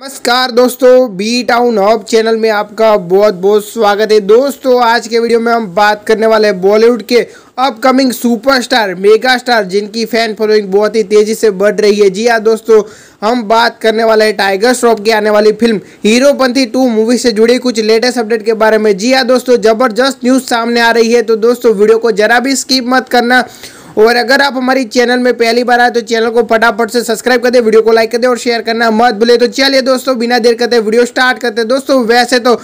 नमस्कार दोस्तों B town hub channel में आपका बहुत बहुत स्वागत है। दोस्तों, आज के वीडियो में हम बात करने वाले हैं बॉलीवुड के अपकमिंग सुपरस्टार मेगा स्टार जिनकी फ़ैन फॉलोइंग बहुत ही तेज़ी से बढ़ रही है। जी हाँ दोस्तों, हम बात करने वाले हैं टाइगर श्रॉफ की आने वाली फ़िल्म हीरोपंथी टू मूवी से जुड़ी कुछ लेटेस्ट अपडेट के बारे में। जी हाँ दोस्तों, ज़बरदस्त न्यूज़ सामने आ रही है। तो दोस्तों, वीडियो को जरा भी स्किप मत करना। और अगर आप हमारी चैनल में पहली बार आए तो चैनल को फटाफट से सब्सक्राइब कर दे, वीडियो को लाइक कर दे और शेयर करना मत भूले। तो चलिए दोस्तों, बिना देर करते वीडियो स्टार्ट करते दोस्तों, वैसे तो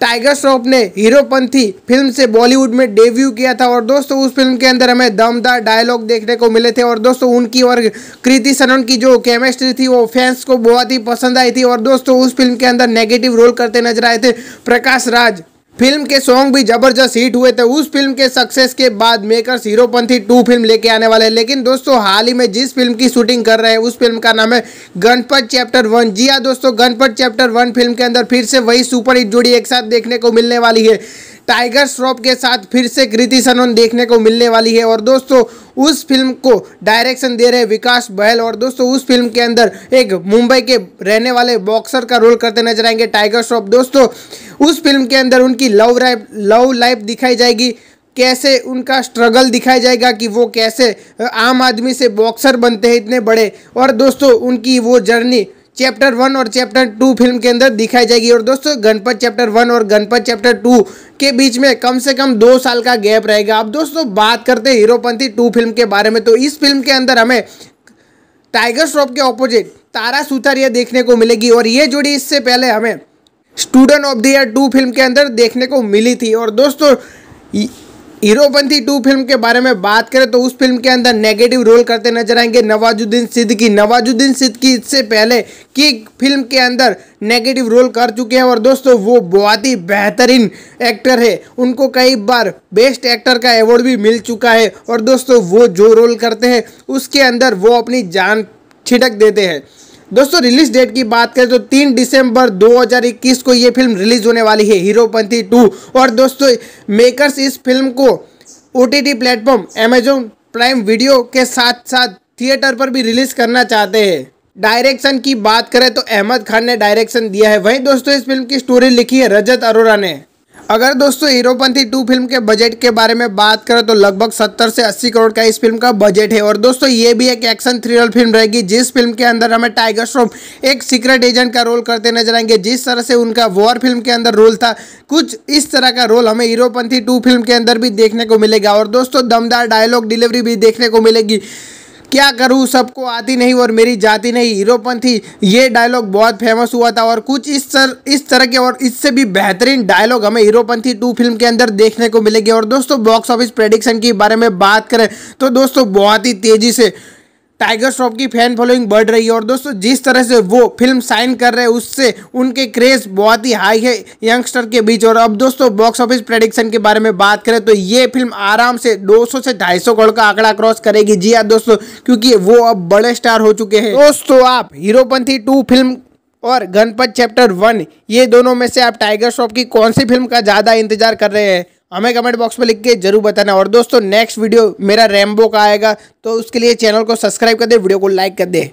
टाइगर श्रॉफ ने हीरोपंथी फ़िल्म से बॉलीवुड में डेब्यू किया था और दोस्तों, उस फ़िल्म के अंदर हमें दमदार डायलॉग देखने को मिले थे और दोस्तों, उनकी और कृति सनन की जो केमिस्ट्री थी, वो फैंस को बहुत ही पसंद आई थी और दोस्तों, उस फ़िल्म के अंदर नेगेटिव रोल करते नज़र आए थे प्रकाश राज। फ़िल्म के सॉन्ग भी ज़बरदस्त हिट हुए थे। उस फ़िल्म के सक्सेस के बाद मेकर्स हीरोपंथी टू फ़िल्म लेके आने वाले हैं। लेकिन दोस्तों, हाल ही में जिस फ़िल्म की शूटिंग कर रहे हैं, उस फ़िल्म का नाम है गणपत चैप्टर वन जी हाँ दोस्तों, गणपत चैप्टर वन फ़िल्म के अंदर फिर से वही सुपर हिट जोड़ी एक साथ देखने को मिलने वाली है। टाइगर श्रॉफ के साथ फिर से कृति सनोन देखने को मिलने वाली है। और दोस्तों, उस फ़िल्म को डायरेक्शन दे रहे विकास बहल। और दोस्तों, उस फ़िल्म के अंदर एक मुंबई के रहने वाले बॉक्सर का रोल करते नज़र आएँगे टाइगर श्रॉफ दोस्तों उस फ़िल्म के अंदर उनकी लव लाइफ लव लाइफ दिखाई जाएगी। कैसे उनका स्ट्रगल दिखाया जाएगा कि वो कैसे आम आदमी से बॉक्सर बनते हैं इतने बड़े। और दोस्तों, उनकी वो जर्नी चैप्टर वन और चैप्टर टू फ़िल्म के अंदर दिखाई जाएगी। और दोस्तों, गणपत चैप्टर वन और गणपत चैप्टर टू के बीच में कम से कम दो साल का गैप रहेगा। अब दोस्तों, बात करते हैं हीरोपंथी टू फ़िल्म के बारे में। तो इस फ़िल्म के अंदर हमें टाइगर श्रॉफ के ऑपोजिट तारा सुतारिया देखने को मिलेगी। और ये जोड़ी इससे पहले हमें student of the year two film के अंदर देखने को मिली थी। और दोस्तों हीरोपंथी टू फ़िल्म के बारे में बात करें तो उस फ़िल्म के अंदर नेगेटिव रोल करते नज़र आएँगे। नवाजुद्दीन सिद्दीकी। नवाजुद्दीन सिद्दीकी इससे पहले की फ़िल्म के अंदर नेगेटिव रोल कर चुके हैं। और दोस्तों, वो बहुत ही बेहतरीन एक्टर है। उनको कई बार बेस्ट एक्टर का अवार्ड भी मिल चुका है। और दोस्तों, वो जो रोल करते हैं, उसके अंदर वो अपनी जान छिटक देते हैं। दोस्तों रिलीज़ डेट की बात करें तो तीन दिसंबर 2021 को ये फ़िल्म रिलीज़ होने वाली है हीरोपंथी टू और दोस्तों मेकर्स इस फ़िल्म को O T platform Amazon Prime Video के साथ साथ थिएटर पर भी रिलीज़ करना चाहते हैं। डायरेक्शन की बात करें तो अहमद खान ने डायरेक्शन दिया है। वहीं दोस्तों, इस फ़िल्म की स्टोरी लिखी है रजत अरोरा ने। अगर दोस्तों हीरोपंथी टू फ़िल्म के बजट के बारे में बात करें तो लगभग 70 से 80 करोड़ का इस फ़िल्म का बजट है। और दोस्तों ये भी एक एक्शन थ्रिलर फ़िल्म रहेगी, जिस फ़िल्म के अंदर हमें टाइगर श्रॉफ एक सीक्रेट एजेंट का रोल करते नज़र आएँगे, जिस तरह से उनका वॉर फ़िल्म के अंदर रोल था। कुछ इस तरह का रोल हमें हीरोपंथी टू फ़िल्म के अंदर भी देखने को मिलेगा। और दोस्तों दमदार डायलॉग डिलीवरी भी देखने को मिलेगी। क्या करूँ? सबको आती नहीं और मेरी जाती नहीं। हीरोपंथी ये डायलॉग बहुत फ़ेमस हुआ था और कुछ इस तर, इस तरह के और इससे भी बेहतरीन डायलॉग हमें हीरोपंथी टू फ़िल्म के अंदर देखने को मिलेगी। और दोस्तों बॉक्स ऑफ़िस प्रेडिक्शन के बारे में बात करें तो दोस्तों बहुत ही तेज़ी से टाइगर श्रॉफ की फ़ैन फॉलोइंग बढ़ रही है और दोस्तों, जिस तरह से वो फ़िल्म साइन कर रहे हैं, उससे उनके क्रेज बहुत ही हाई है यंगस्टर के बीच। और अब दोस्तों बॉक्स ऑफ़िस प्रेडिक्शन के बारे में बात करें तो ये फ़िल्म आराम से 200 से 250 करोड़ का आंकड़ा क्रॉस करेगी। जी हाँ दोस्तों, क्योंकि वो अब बड़े स्टार हो चुके हैं। दोस्तों, आप हीरोपंथी टू फ़िल्म और गणपत चैप्टर वन ये दोनों में से आप टाइगर श्रॉफ की कौन सी फ़िल्म का ज़्यादा इंतज़ार कर रहे हैं? हमें कमेंट बॉक्स में लिख के ज़रूर बताना। और दोस्तों नेक्स्ट वीडियो मेरा रैम्बो का आएगा तो उसके लिए चैनल को सब्सक्राइब कर दे वीडियो को लाइक कर दे।